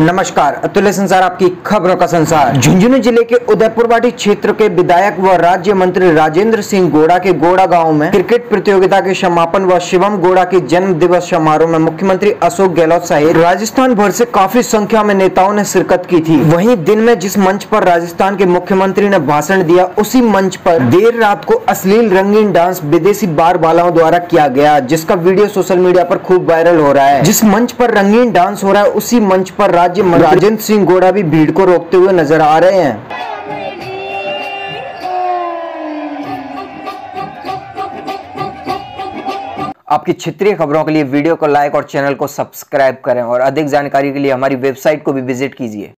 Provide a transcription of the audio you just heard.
नमस्कार, अतुल्य संसार आपकी खबरों का संसार। झुंझुनू ज़िले के उदयपुरवाटी क्षेत्र के विधायक व राज्य मंत्री राजेंद्र सिंह गोड़ा के गोड़ा गाँव में क्रिकेट प्रतियोगिता के समापन व शिवम गोड़ा के जन्म दिवस समारोह में मुख्यमंत्री अशोक गहलोत सहित राजस्थान भर से काफ़ी संख्या में नेताओं ने शिरकत की थी। वही दिन में जिस मंच पर राजस्थान के मुख्यमंत्री ने भाषण दिया, उसी मंच पर देर रात को अश्लील रंगीन डांस विदेशी बार बालाओं द्वारा किया गया, जिसका वीडियो सोशल मीडिया पर खूब वायरल हो रहा है। जिस मंच पर रंगीन डांस हो रहा है, उसी मंच पर राज्य राजेंद्र सिंह गोड़ा भी भीड़ को रोकते हुए नज़र आ रहे हैं। आपकी क्षेत्रीय खबरों के लिए वीडियो को लाइक और चैनल को सब्सक्राइब करें और अधिक जानकारी के लिए हमारी वेबसाइट को भी विज़िट कीजिए।